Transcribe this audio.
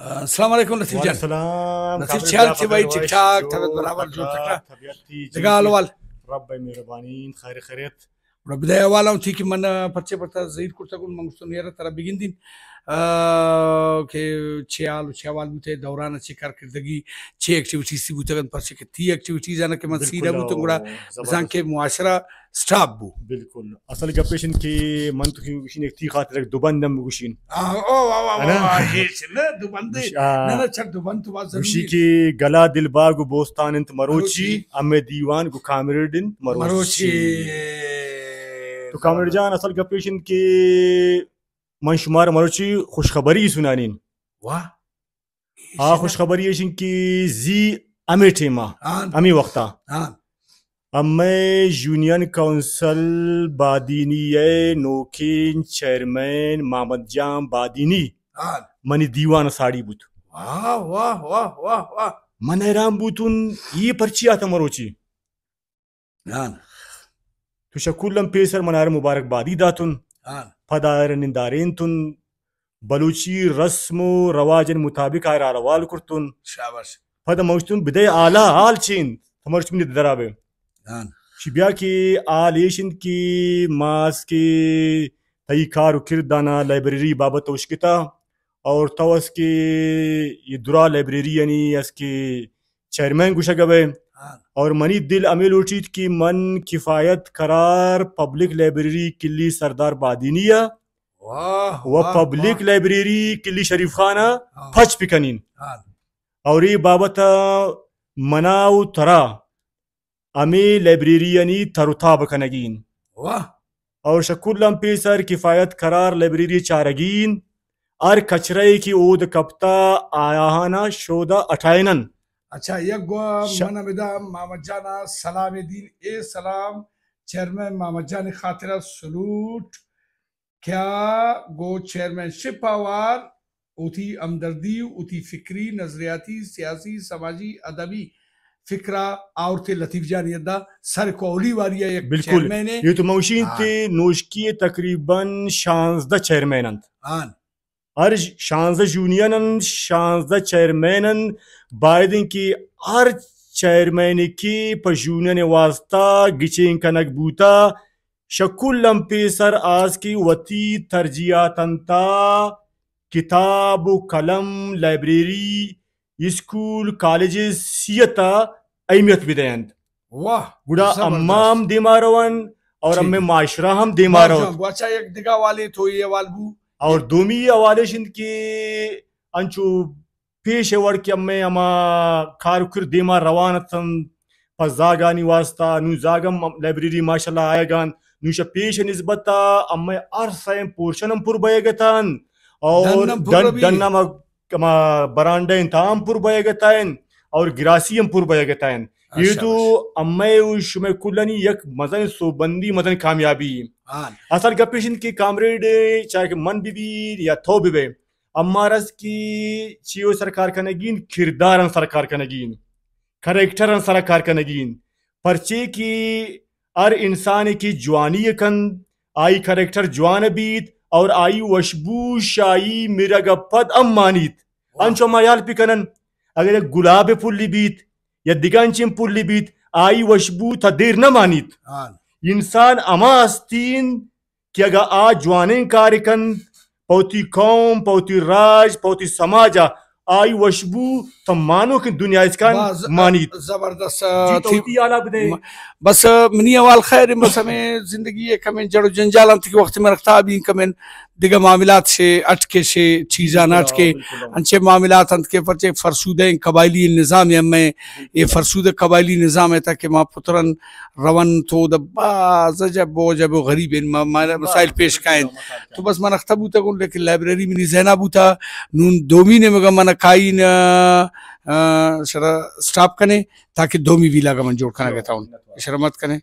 السلام عليكم لطيف جان السلام. لطيف تبعي تيك تاك تبعت بلعب الجو تكلا تقال وال ربي مهربانين خير خيرت خیر خیریت رب بدايه والا تي كي من پرچه پرتا زيد كرتا كون ممستون يرا ترى بگين دين که چیال و چیوال بوته دوران چی کارکردگی چی اکٹیویٹیز تی بوته پرچه که تی اکٹیویٹیز انا که من سیره بوته گوڑا بزن که معاشره ستاپ بو بالکل اصل گپشن کی من تو گوشین ایک تی خاطر دو بندم گوشین او وا وا وا هیچ نه دو بنده نه نه چر دو بند تو باز گوشی کی گلا دل باغ تو کامران جان اصل گپیشین که من شما رو مرچی خوشخبری سنانین. واه ها خوشخبری ایشین که زی امی تیما امی وقتا امه یونین کونسل بادینی نوکین چیرمین محمد جان بادینی. منی دیوان ساڑی بود. واه واه واه واه واه من ایران بودون ای پرچی آتا مروچی؟ Teşekkürlem peser manare mübarekbadi datun. Padarındarentun Balochi رسم و رواج مطابق آیرا روال کرتون شاباش پد موشتون بدای آلا حال چین تمرچ من درابه دان شبیا کی آلیشن کی ماس کی تای کارو کردانا لایبریری بابت وشکتا اور توس کی یہ درا لائبریری یعنی اس کی چیئرمین گوشا گبے اور منی دل امیل اٹھیت کی من کفایت قرار پبلک لائبریری کلی سردار بادینیا و پبلک لائبریری کلی شریف خانہ پھچ پکنین۔ اور یہ بابت مناو ترا امی لائبریری یعنی ترتا بکنگین اور شکل لم پیسر کفایت قرار لائبریری چارگین۔ ار کچرے کی اود کپتا آیاہانا شودا اٹھائنن۔ اچھا یک گو منا بدا محمد جانا سلام دین اے سلام چیئرمین محمد جان خاطرہ سلوٹ کیا گو چیئرمین شپ آوار اوتی امدردی اوتی فکری نظریاتی سیاسی سماجی ادبی فکرہ آورتے لطیف جان یدہ سر کو اولی واری ہے ہے یہ تو موشین تے نوشکی تقریباً شانزدہ چیئرمین انت آن ہر بائدن کی ہر چیئرمین کی پر یونین واسطہ گچین کنک بوتا شکل لمپی سر آز کی وطی ترجیحاتنتا کتاب و قلم لائبریری اسکول کالجز سیتا اہمیت بدیند واہ گڑا امام دیما روان اور معاشرہ ہم دیما روان اچھا ایک دگا والے تو یہ والبو اور دومی حوالے شند کی انچو پیش ور کی امی اما کار کر دیما روانتن پس زاگانی واسطہ نو زاگم لائبریری ماشاءاللہ آئے گان نوشا پیش نسبتا امی ارسائن پورشنم پر بے گتان اور دنم برانڈا انتام پر بے گتائن اور گراسیم پر بے گتائن یہ تو امی اوش میں کلنی یک مزن سو بندی مزن کامیابی۔ اصل گپیشن کی کامریڈ چاہے کہ من بھی بھی یا تھو بھی بے۔ امارس کی چیو سرکار کنگین کردارن سرکار کنگین۔ کریکٹرن سرکار کنگین۔ پرچے کی ار انسان کی جوانی کن۔ آئی کریکٹر جوان بیت اور آئی وشبو شائی میرا گپت ام مانیت۔ انچو مایال پی کنن۔ اگر گلاب پولی بیت۔ یا پولی بیت آئی وشبو تا دیر نہ مانیت انسان اما استین کہ اگر آج جوانیں کارکن پوتی قوم پوتی راج پوتی سماجا آئی وشبو تم مانو کہ دنیا اس کا مانیت زبردست بدے بس منی اول خیر بس ہمیں زندگی ایک ہمیں جڑ جنجال انت کی وقت میں رکھتا ابھی کمیں دیگر معاملات سے اٹکے سے چیزان اٹکے۔ انچے معاملات انت کے پرچے فرسودہ قبائلی نظام ہے میں یہ فرسودہ قبائلی نظام ہے تاکہ ماں پترن روان تو دا باز جب بو جب غریب ان مسائل پیش کائن تو بس من اختبو تا کن لیکن لائبریری منی زینہ بوتا۔ نون دومی نے مگا من کائن سٹاپ کنے تاکہ دومی بھی لگا من جوڑ کنا گتا ہوں۔ شرمت کنے۔